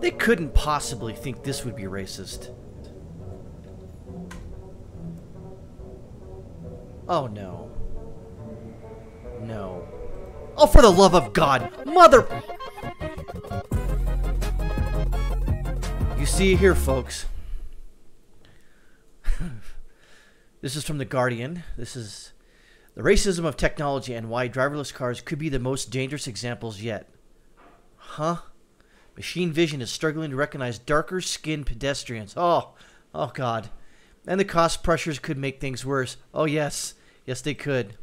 They couldn't possibly think this would be racist. Oh no. No. Oh, for the love of God! Mother... You see here, folks. this is from The Guardian. This is the racism of technology and why driverless cars could be the most dangerous examples yet. Huh? Machine vision is struggling to recognize darker skinned pedestrians. Oh, oh God. And the cost pressures could make things worse. Oh, yes. Yes, they could.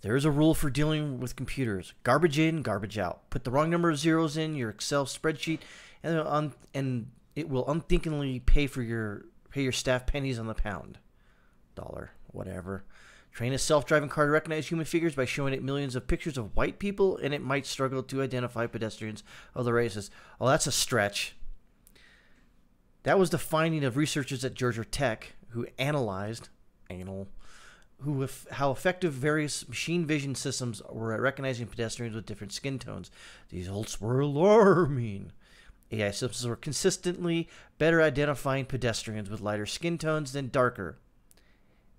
There is a rule for dealing with computers garbage in, garbage out. Put the wrong number of zeros in your Excel spreadsheet, and, un- and it will unthinkingly pay for your pay your staff pennies on the pound, dollar, whatever. Train a self-driving car to recognize human figures by showing it millions of pictures of white people, and it might struggle to identify pedestrians of the races. Oh, that's a stretch. That was the finding of researchers at Georgia Tech who analyzed anal who how effective various machine vision systems were at recognizing pedestrians with different skin tones. These results were alarming. AI systems were consistently better identifying pedestrians with lighter skin tones than darker.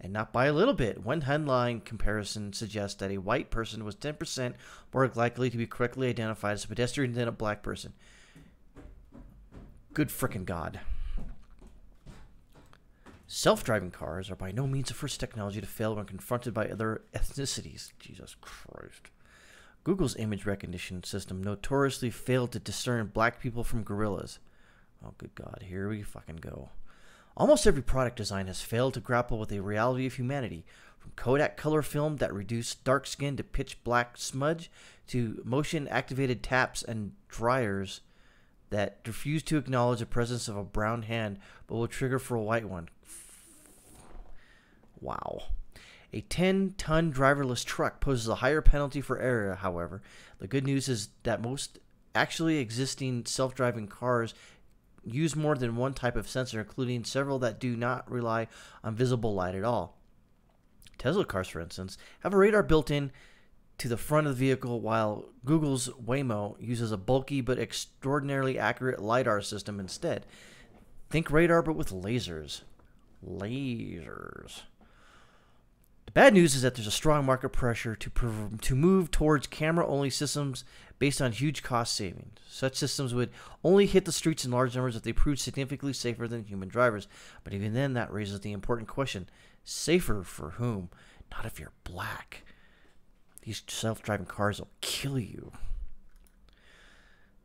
And not by a little bit. One headline comparison suggests that a white person was 10% more likely to be correctly identified as a pedestrian than a black person. Good frickin' God. Self driving cars are by no means the first technology to fail when confronted by other ethnicities. Jesus Christ. Google's image recognition system notoriously failed to discern black people from gorillas. Oh, good God, here we fucking go. Almost every product design has failed to grapple with the reality of humanity, from Kodak color film that reduced dark skin to pitch black smudge, to motion activated taps and dryers that refuse to acknowledge the presence of a brown hand but will trigger for a white one. Wow. A 10 ton driverless truck poses a higher penalty for error, however. The good news is that most actually existing self driving cars use more than one type of sensor, including several that do not rely on visible light at all. Tesla cars, for instance, have a radar built in to the front of the vehicle, while Google's Waymo uses a bulky but extraordinarily accurate LiDAR system instead. Think radar, but with lasers. Lasers. The bad news is that there's a strong market pressure to, to move towards camera only systems based on huge cost savings. Such systems would only hit the streets in large numbers if they proved significantly safer than human drivers. But even then, that raises the important question safer for whom? Not if you're black. These self driving cars will kill you.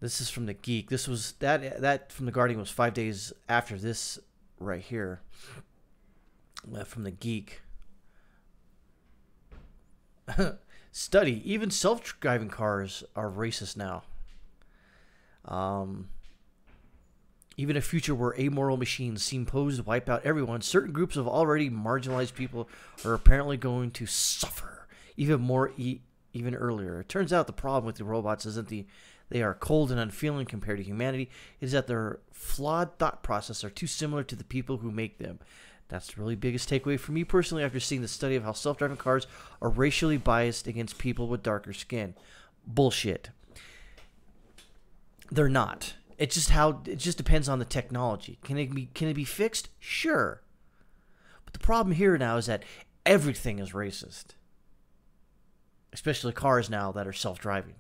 This is from the Geek. This was that that from the Guardian was five days after this right here. Uh, from the Geek. Study. Even self-driving cars are racist now. Um, even a future where amoral machines seem posed to wipe out everyone, certain groups of already marginalized people are apparently going to suffer even more, e- even earlier. It turns out the problem with the robots isn't the they are cold and unfeeling compared to humanity, it is that their flawed thought process are too similar to the people who make them. That's the really biggest takeaway for me personally after seeing the study of how self driving cars are racially biased against people with darker skin. Bullshit. They're not. It's just how it just depends on the technology. Can it be can it be fixed? Sure. But the problem here now is that everything is racist. Especially cars now that are self-driving.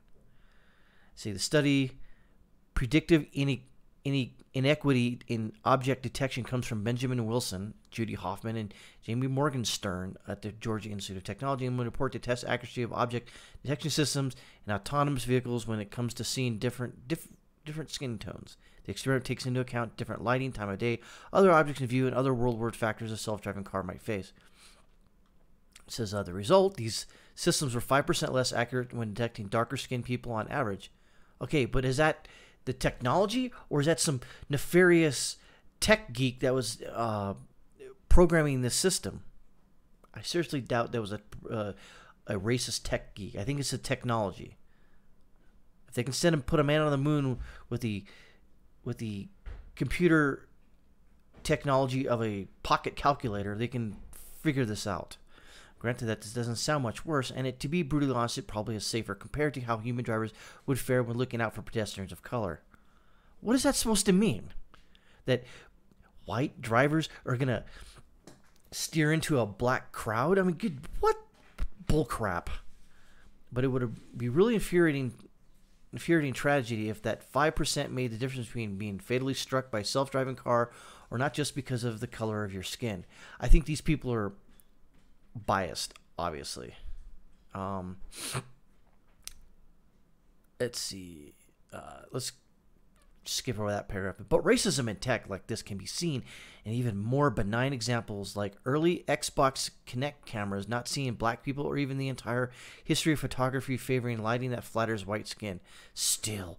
See, the study predictive inequality any inequity in object detection comes from Benjamin Wilson, Judy Hoffman, and Jamie Morgenstern at the Georgia Institute of Technology and will report to test accuracy of object detection systems and autonomous vehicles when it comes to seeing different diff, different skin tones. The experiment takes into account different lighting, time of day, other objects in view, and other world factors a self-driving car might face. It says uh, the result: these systems were five percent less accurate when detecting darker skinned people on average. Okay, but is that the technology, or is that some nefarious tech geek that was uh, programming this system? I seriously doubt there was a uh, a racist tech geek. I think it's the technology. If they can send and put a man on the moon with the with the computer technology of a pocket calculator, they can figure this out. Granted, that this doesn't sound much worse, and it, to be brutally honest, it probably is safer compared to how human drivers would fare when looking out for pedestrians of color. What is that supposed to mean? That white drivers are gonna steer into a black crowd? I mean, good, what bullcrap? But it would be really infuriating, infuriating tragedy if that five percent made the difference between being fatally struck by a self-driving car or not just because of the color of your skin. I think these people are biased, obviously. Um, let's see. Uh, let's skip over that paragraph. But racism in tech like this can be seen in even more benign examples like early Xbox Kinect cameras not seeing black people or even the entire history of photography favoring lighting that flatters white skin. Still,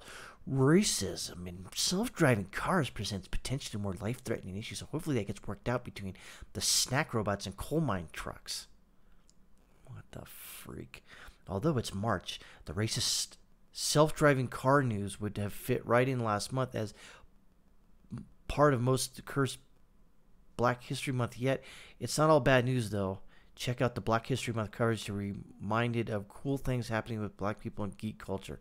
racism in self-driving cars presents potentially more life-threatening issues. So hopefully that gets worked out between the snack robots and coal mine trucks. What the freak? Although it's March, the racist self-driving car news would have fit right in last month as part of most cursed Black History Month yet. It's not all bad news though. Check out the Black History Month coverage to be reminded of cool things happening with black people in geek culture.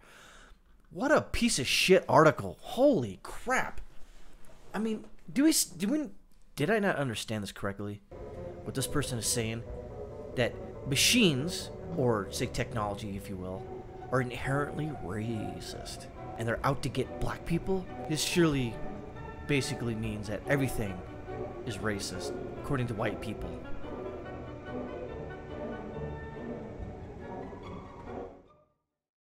What a piece of shit article. Holy crap. I mean, do we do we did I not understand this correctly? What this person is saying that machines or say technology if you will are inherently racist and they're out to get black people? This surely basically means that everything is racist according to white people.